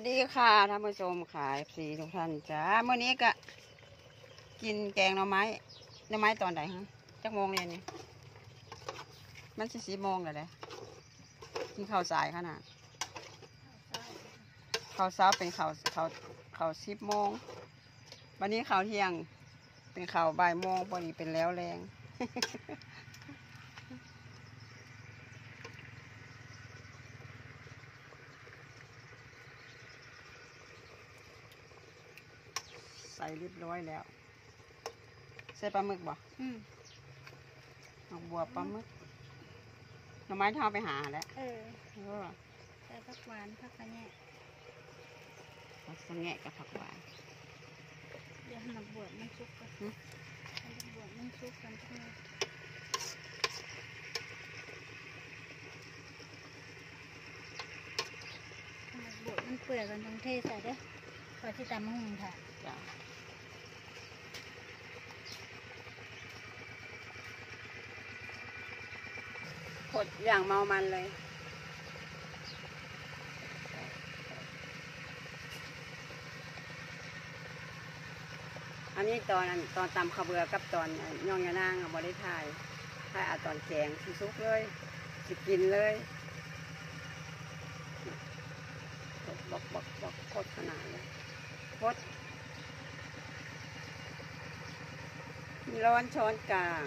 วัสดีค่ะท่านผู้ชมขายสีทุกท่านจ้าเมื่อนี้ก็กินแกงหน่อไม้หน่อไม้ตอนไหนฮะจักโมงเนี่ยนี่มันสิสีโมงเลยเลยกินข้าวสายขนาดข้าวเช้าเป็นข้าวข้าวข้าวสิบโมงวันนี้ข้าวเที่ยง เป็นข้าวบ่ายโมงพอดีเป็นแล้วแรง ใส่เรียบร้อยแล้ว ใส่ปลาหมึกบ่อืมเอาบัวปลาหมึกหน่อไม้ที่เราไปหาแหล้วเออเออใส่ผักหวานผักกระแยะผักสะแงะกับผักหวานเดี๋ยวให้มันบวชมันชุกกันหึให้มันบวชมันชุกกันทั้งหมดให้มันบวชมันเปื่อยกันทั้งเทใส่เด้อขอที่ตามมะฮุงค่ะจ้ะ ดอย่างเมามันเลย อันนี้ตอนตอนตำขาเบือกับตอนย่องยานางอะบริทายถ่ายอาตอนแกงที่ซุกเลย สิกินเลยบอกบอกบอกโคตรขนาดเลยโคตรร้อนช้อนกลาง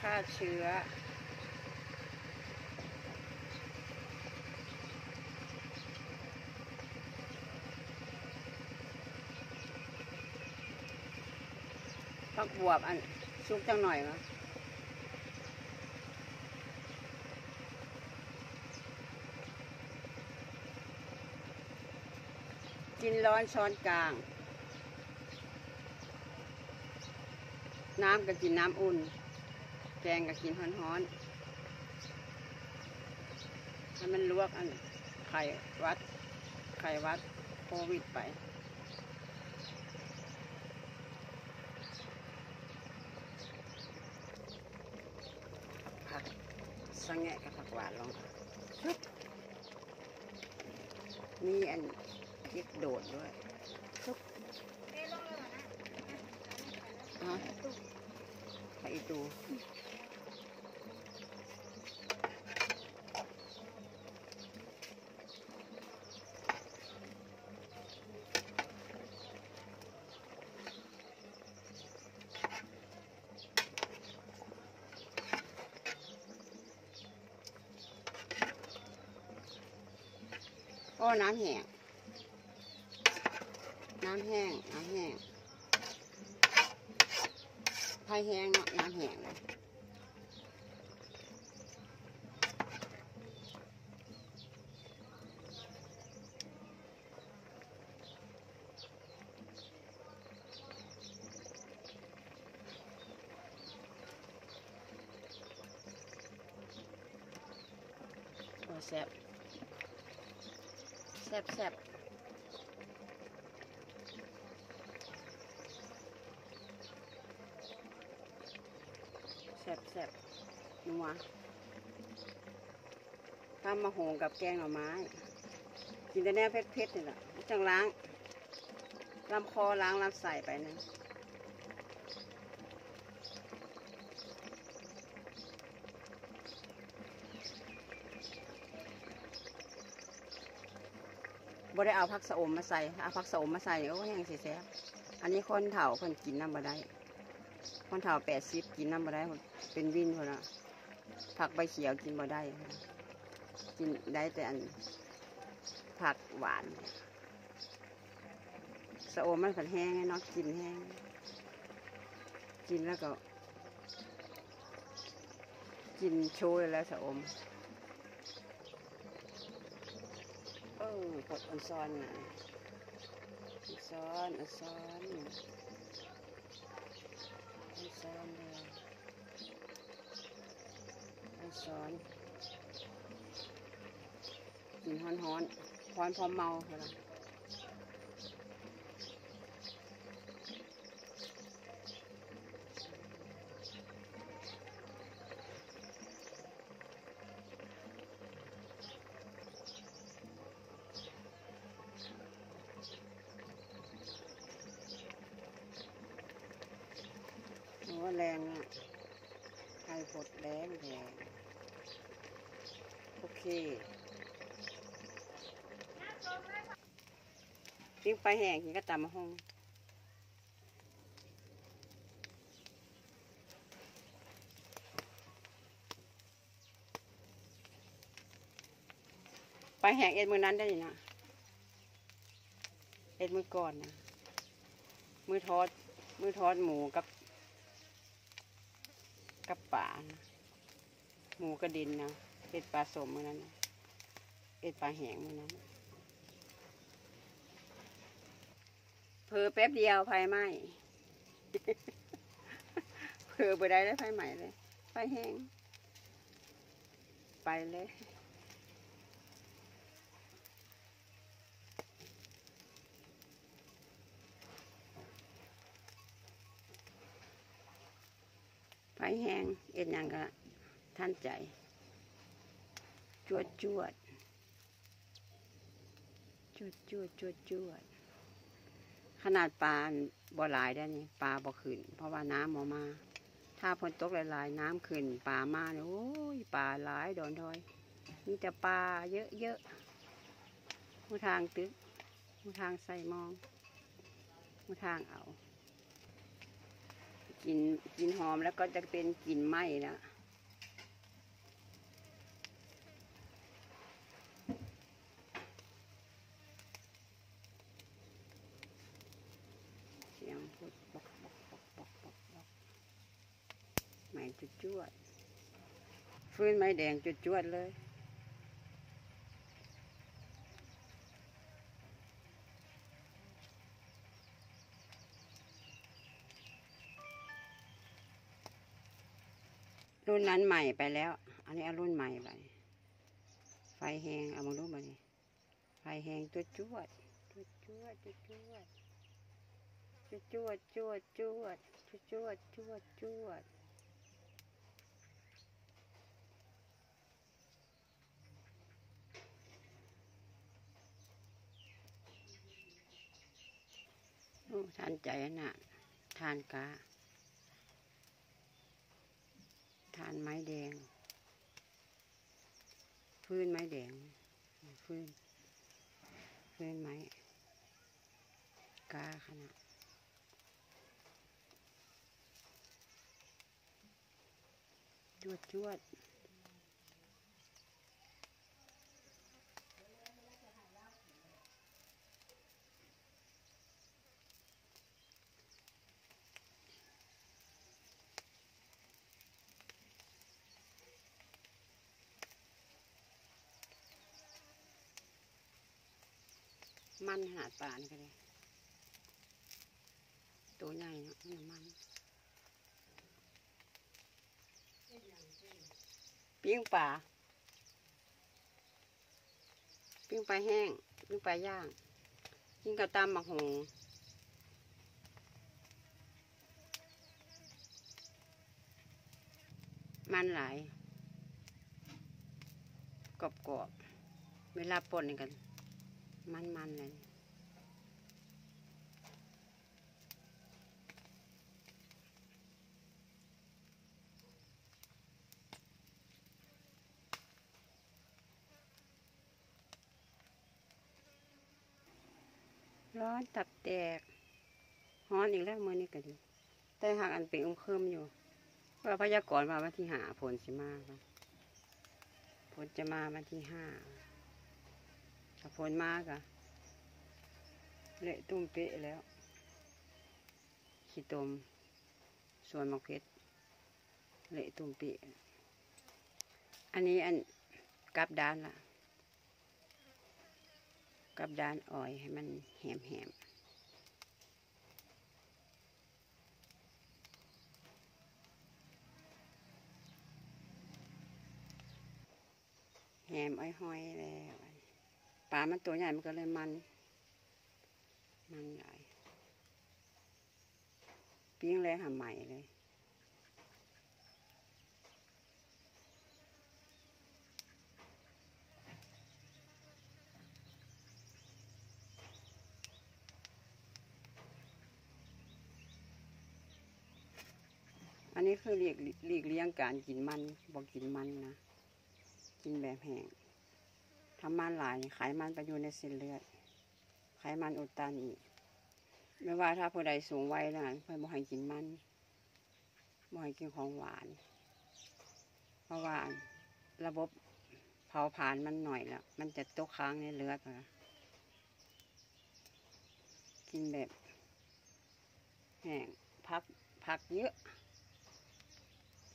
ฆ่าเชื้อ ผักบวบอันซุกจังหน่อยมั้กินร้อนช้อนกลาง น้ำก็กินน้ำอุ่น แกงก็กินฮ้อนๆให้มันลวกอันไข่วัด ไข่วัดโควิดไป สะแงะกับผักหวานลงชุบมีอันเย็ดโดดด้วยชุบฮะไปอี ตูโอ้น้ำแห้ง น้ำแห้ง น้ำแห้งไผ่แห้งเนาะน้ำแห้งเลยแซ่บ ซ่บแซ่บแซ่บแซ่บนัวตำมะโหงกับแกงหน่อไม้ กินแต่แน่เผ็ดๆนี่แหละจังล้างลำคอล้างลำใส่ไปนะ บ่ได้เอาผักสะอมมาใส่เอาผักสะอมมาใส่โอ้ยังสิแซ่บอันนี้คนเฒ่าคนกินน้ำบ่ได้คนเฒ่าแปดสิบกินน้ำบ่ได้เป็นวินคนละผักใบเขียวกินบ่ได้กินได้แต่อันผักหวานสะอมมันผัดแห้งไงเนาะกินแห้ง กินแล้วก็ กินโชยแล้วสะอม เออ กดอันซ้อนนะอันซ้อนอันซ้อนอันซ้อนเลยอันซ้อนกินฮ้อนฮ้อนฮ้อนพร้อมเมาเหรอ แรงอะไข่ผดแรงแรงโอเคปิ้งไปแห้งกินก็ตำมะฮงไปแหงเอ็ดมือนั้นได้นี่นะเอ็ดมือก่อนนะมือทอด มือทอดหมูกับ กับป่านะหมูกระดินนะเอ็ดปลาสมมือนั้นนะเอ็ดปลาแห้งมือนั้นเพอแป๊บเดียวไฟไหม้เพอไปได้แล้วไฟใหม่เลยไฟแห้งไปเลย แห้งเอ็ดยังก็ท่านใจ จวดจวดจวดจวดจวดจวด ขนาดปลาบ่หลายได้นี่ปลาบ่ขึ้น เพราะว่าน้ำมอมา ถ้าฝนตกหลายๆ น้ำขึ้นปลามาเนี่ยโอ้ยปลาหลายดอนทอย มีแต่ปลาเยอะๆมูทางตึกมูทางใส่มองมูทางเอา กลินกลินหอมแล้วก็จะเป็นกลิ่นไหม้นะเสียงพูดปอกปอกปอกปอกปอกปอกไหม้จุดจวด ฟื้นไม้แดงจุดจวดเลย รุ่นนั้นใหม่ไปแล้ว อันนี้เอารุ่นใหม่ไปไฟแหงเอามารู้มานี่ไฟแหงตัวจวดตัวจวดตัวจวดตัวจวดจวดจวดตัวจวดจวดจวดโอ้ทานใจน่ะทานกา ทานไม้แดง พื้นไม้แดง พื้น พื้นไม้กาขนาดจวดจวด มันขนาดป่านก็เลยตัวใหญ่เนาะมันปิ้งปลาปิ้งปลาแห้งปิ้งปลาย่างกินกับตำหมักหงมันหลายกรอบๆเวลาป่นกัน มันมันๆเลยร้อนตับแตกฮ้อนอีกแล้วมือนี้ก็ดี แต่หากอันเป็นองค์เคิมอยู่ว่าพยากรณ์ว่าวันที่หาฝนสิมาครับฝนจะมาวันที่ห้า ถ้าฝนมากอะเละตุ้มเปะแล้ว ขี้ตม ส่วนมะเขือเละตุ้มเปะอันนี้อันกลับด้านละกลับด้านอ่อยให้มันแหมแหมแหมอ้อยห้อยๆแล้ว ลามันตัวใหญ่มันก็เลยมัน มันใหญ่ปิ้งเลยหาใหม่เลยอันนี้คือหลีกลีกเลี่ยงการกินมันบ่กินมันนะ กินแบบแห้ง ทำมันหลายไขมันไปอยู่ในเส้นเลือด ไขมันอุดตันอีก ไม่ว่าถ้าผู้ใดสูงวัยนะเพื่อนบ่ให้กินมันบ่ให้กินของหวาน เพราะว่าระบบเผาผลาญมันหน่อยแล้วมันจะตกค้างในเลือดนะกินแบบแห้งพักผักเยอะ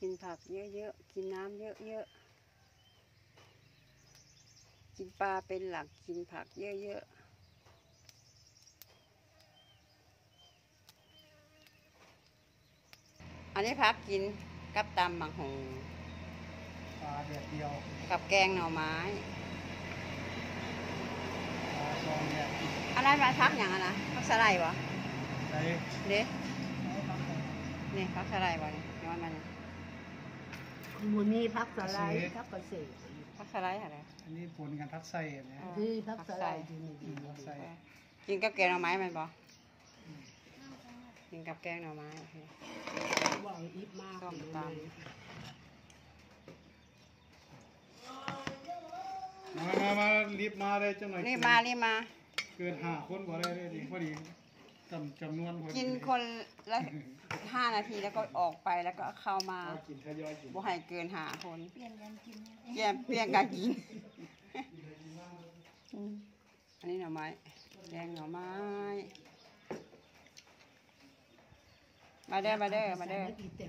กินผักเยอะๆ กินน้ำเยอะๆ กินปลาเป็นหลักกินผักเยอะๆอันนี้พักกินกับตำบังหงปลาแดดเดียว กับแกงหน่อไม้ปลาซองแดดอันนั้นมาพักอย่างอะนะพักสไลด์วะใส่เด้นี่พักสไลด์วะนี่ย้อนมานี่มูนี่พักสไลด์พักเกษ ตรพักสไลด์อะไรอันนี้ปนกันทับไส้อันเนี้ยที่พักสไลด์ที่นี่ดีทับไส้กินกับแกงหน่อไม้แมันบ่กินกับแกงหน่อไม้โอเคว่าอีฟมากส้มตมามามารีบมาเลยจังหน่อยรีบมารีบมา เกินห้าคนบ่ได้เลยดิพอดี จำจำนวนพอดีกินคนละห้านาทีแล้วก็ออกไปแล้วก็เข้ามาเอากินทยอยกินบ่ให้เกินหาคนเปลี่ยนกันกินนะเปลี่ยนเปลี่ยนกันกินอืมอันนี้หน่อไม้แกงหน่อไม้ มาเด้อมาเด้อมาเด้ออีแต๋ว